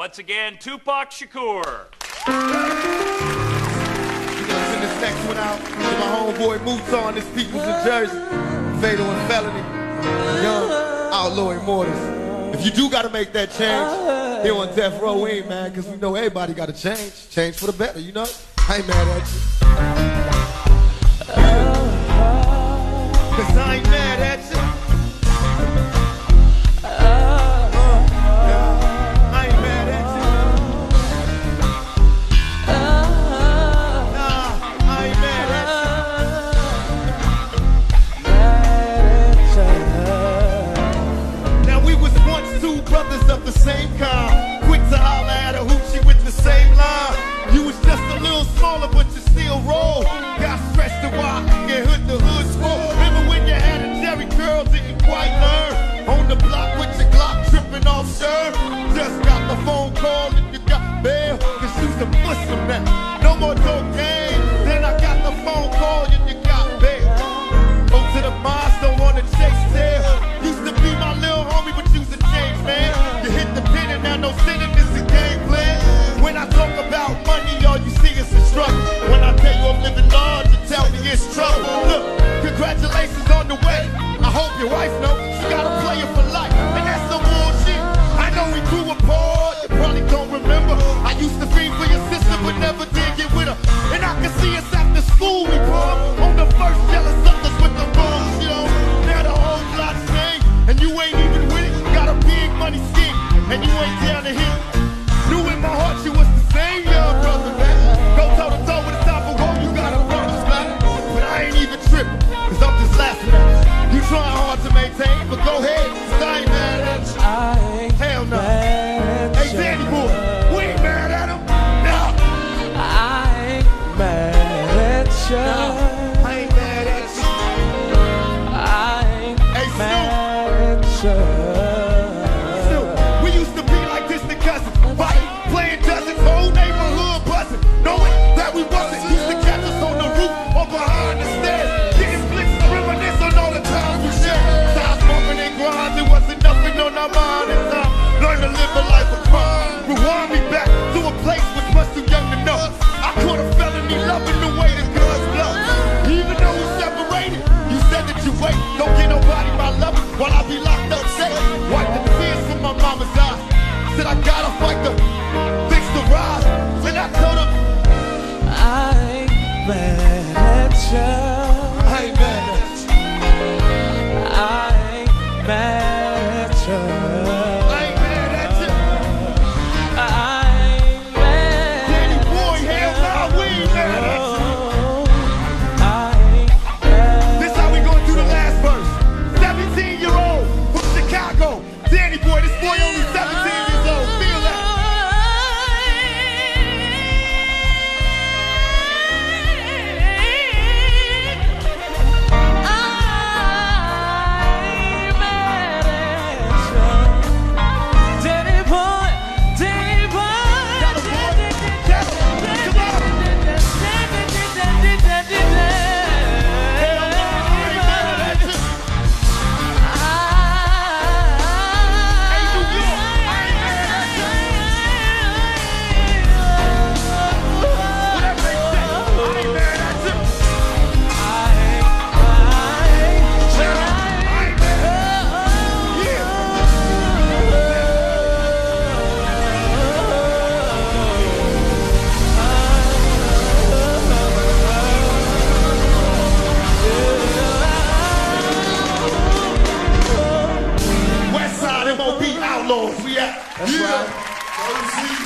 Once again, Tupac Shakur. You know, send this next one out to my homeboy Boots on. This people's in Jersey. Fatal and felony. Young outlaw immortals. If you do got to make that change, here on death row, we ain't mad because we know everybody got to change. Change for the better, you know? I ain't mad at you. didn't quite learn. On the block with your Glock, tripping off sir. Just got the phone call and you got bail. Cause she's a pussy man. to maintain, but go ahead. I ain't mad at you. Hell no. Hey, Danny Boy, we ain't mad at him. No. I ain't mad at you. No. I ain't mad at you. I ain't hey, mad at you. like the things to rise. And I tell them, I ain't mad at you. That's yeah. right.